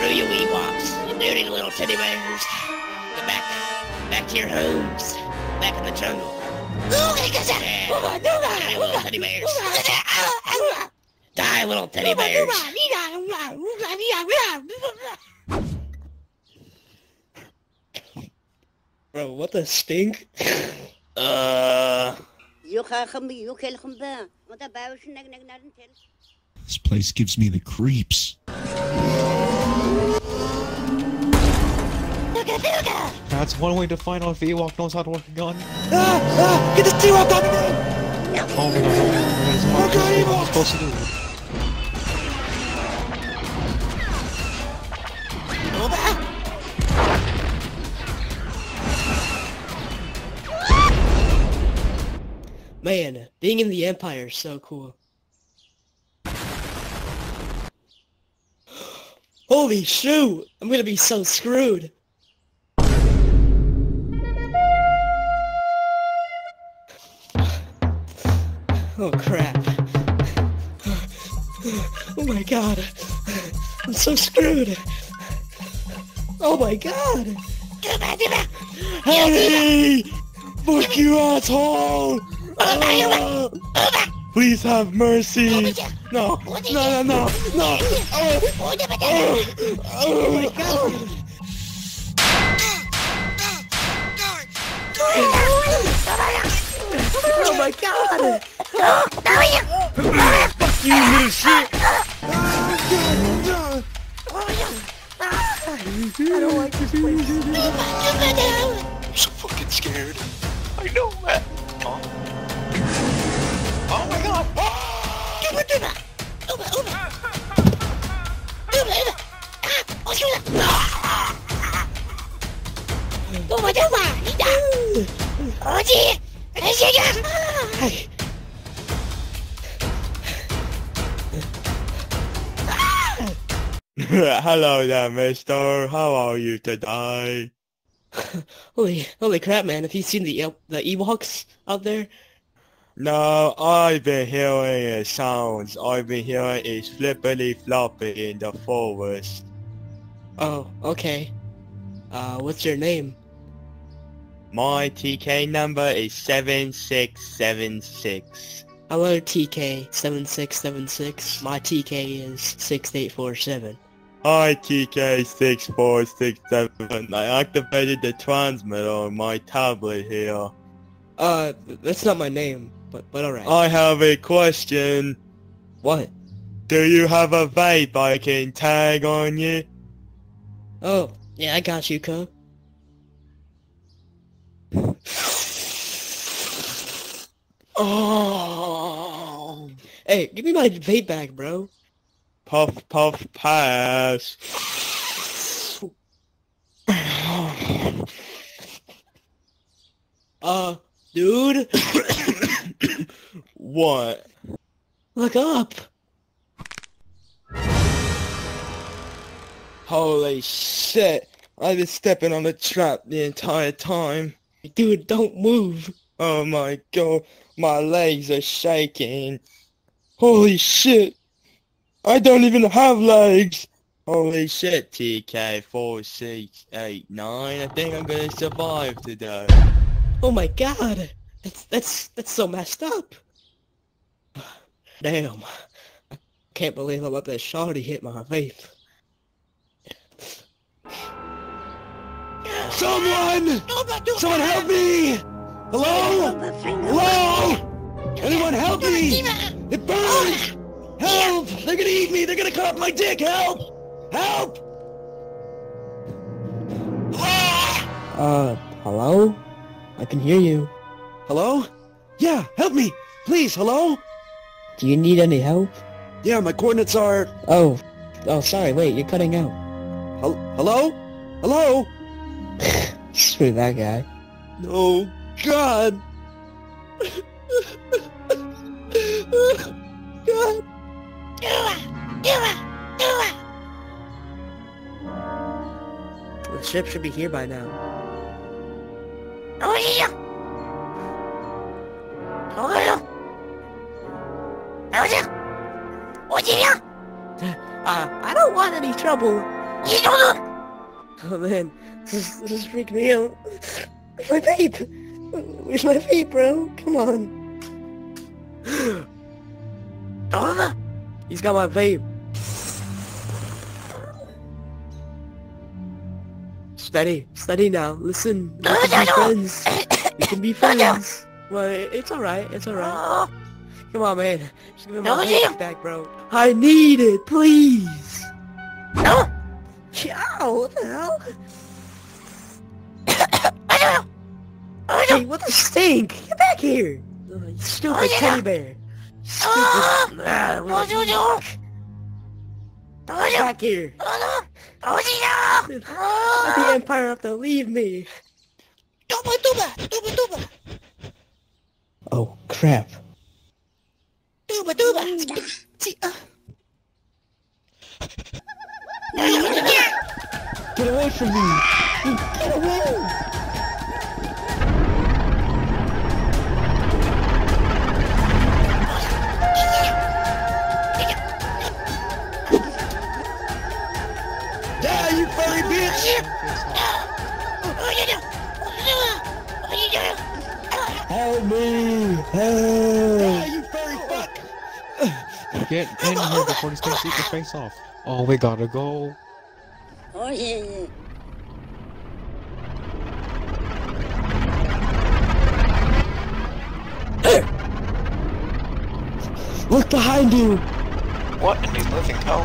Screw you Ewoks, you dirty little teddy bears. Get back, back to your homes, back in the jungle. Yeah. Die, little teddy bears. Die, little teddy bears. Bro, what the stink? Uh, This place gives me the creeps. That's one way to find out if Ewok knows how to work a gun. Ah! Ah! Get this T-Rock off of me! Oh my god, what am I supposed to do? Man, being in the Empire is so cool. Holy shoot! I'm gonna be so screwed! Oh crap. Oh my god. I'm so screwed. Oh my god. Honey! Fuck you asshole! Ah! Please have mercy! No! No, no, no! No! Oh! oh my God. Oh, oh! Oh my god! No! Oh my god! Fuck you, little shit! I don't like this place. I'm so fucking scared. I know, man. Oh, Hello there, mister. How are you today? Holy, holy crap, man! Have you seen the El- the Ewoks out there? No, I've been hearing sounds. I've been hearing is flippity floppy in the forest. Oh, okay. Uh, what's your name? My TK number is 7676. Hello, TK7676. My TK is 6847. Hi TK6467. I activated the transmitter on my tablet here. Uh, that's not my name, but but alright. I have a question. what? Do you have a vape I can tag on you? Oh, yeah, I got you, cub. Oh. Hey, give me my vape bag, bro. Puff puff pass. Uh, dude, what? look up. Holy shit! I've been stepping on the trap the entire time. Dude, don't move. Oh my god, my legs are shaking. Holy shit! I don't even have legs! Holy shit, TK4689. I think I'm gonna survive today. Oh my god, that's that's that's so messed up. Damn, I can't believe I let that shawty hit my face. Someone! Someone help me! Hello? Hello? Anyone help me! It burns! Help! They're gonna eat me! They're gonna cut off my dick! Help! Help! Ah! Uh, hello? I can hear you. Hello? Yeah, help me! Please, hello? Do you need any help? Yeah, my coordinates are... Oh, oh, sorry, wait, you're cutting out. Hel- Hello? Hello? Screw that guy. Oh, God! God! The ship should be here by now. Any trouble. You don't know. Oh man, this is, this is freaking me out. Where's my vape? Where's my vape, bro? Come on. Oh, He's got my vape. Steady, steady now. Listen, we can be friends. We can be friends. Well, it's alright, it's alright. Come on, man. Just give me my vape back, bro. I need it, please. Chow, what the hell? I don't know. Oh, no. Hey, what the stink? Get back here. Stupid Oh, teddy bear. Stupid. Oh, Ah, oh, what-. Oh. Back here. Oh, no. Oh, no. Let the Oh, Empire have to leave me. Oh, crap. Tuba, tuba. See, uh. Get away from me! Get away! Yeah, you furry bitch! Oh, you do. Oh, you do. Help me! Yeah, Help! you furry fuck! Get in here before this thing shoots your face off. Oh, we gotta go. Oh, Look behind you! What in the living hell?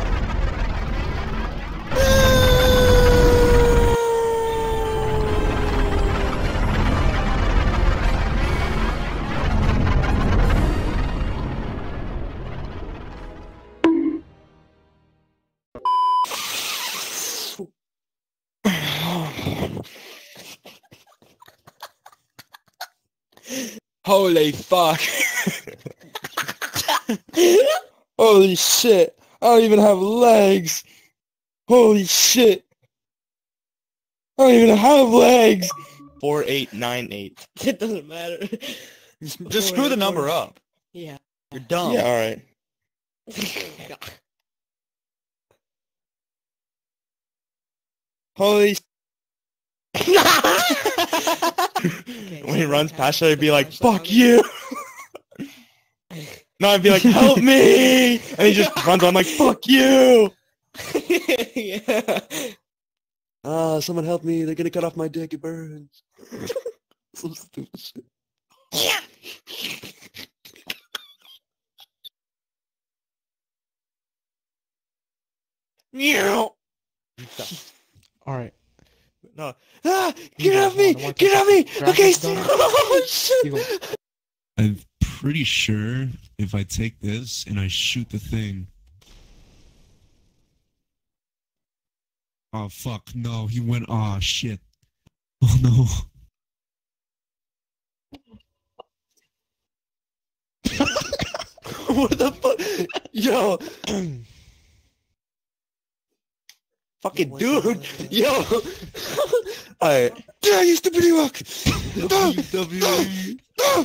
Oh. Holy fuck! Holy shit! I don't even have legs! Holy shit! I don't even have legs! Four eight nine eight. It doesn't matter. Just screw the number up. Yeah. You're dumb. Yeah, alright. Holy sh- when he runs past you, I'd be like, fuck you! No, I'd be like, help me! And he just runs on like, fuck you! yeah. Ah, someone help me. They're gonna cut off my dick. It burns. Some stupid shit. Yeah. Meow. Alright. No. Ah, get off me! Get off me! Okay, this oh shit! I'm pretty sure if I take this and I shoot the thing. Oh fuck, no, he went, oh shit. Oh no. what the fuck? Yo. Fucking my dude. God. Yo. Alright. Yeah, you stupid Ewok. WWE. Ah, ah.